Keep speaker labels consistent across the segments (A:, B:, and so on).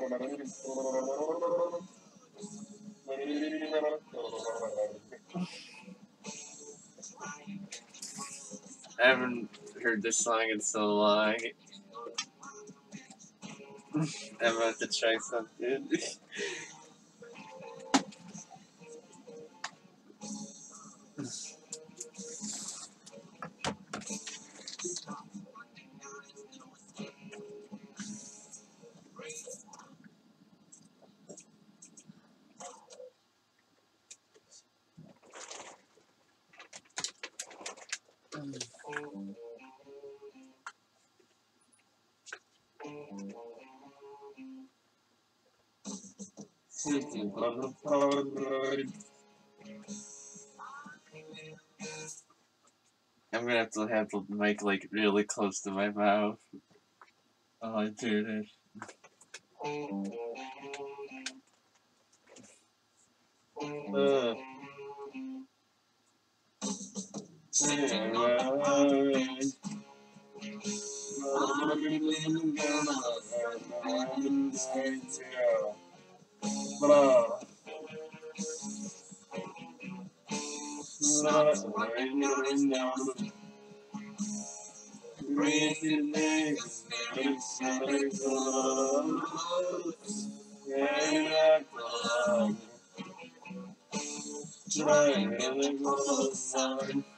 A: I haven't heard this song in so long. I'm about to try something. I'm gonna have to have the mic like really close to my mouth. Oh, I do this. Uh. Thank you. to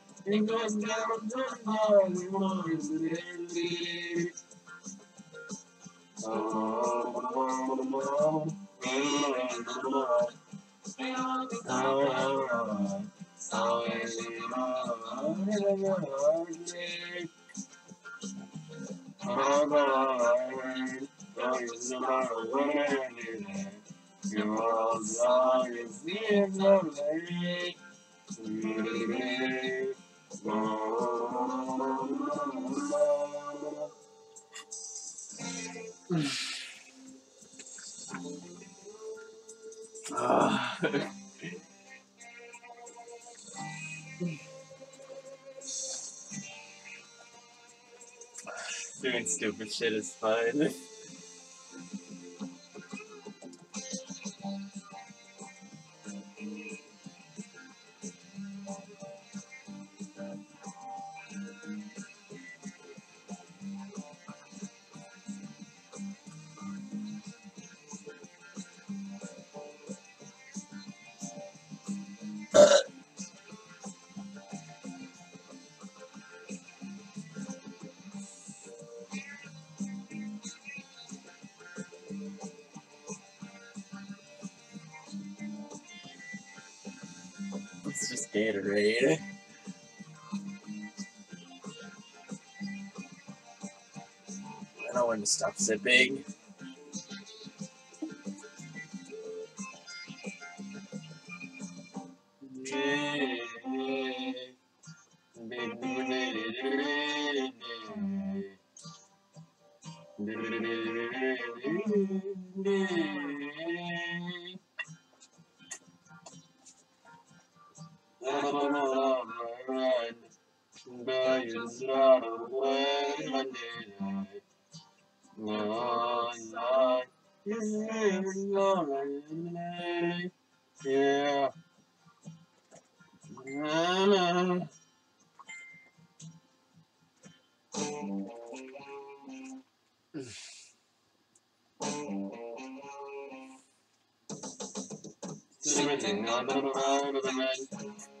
A: that. They're really not sad. And their eyes glow like in the dream. I'm dreaming below. I know I wanna know how we want to live. Oh, Ah. Doing stupid shit is fun. Gatorade. I know when to stop sipping. Yeah. Sitting on the road of the night.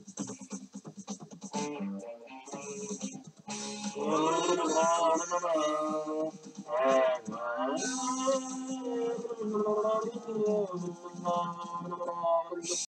A: Oh.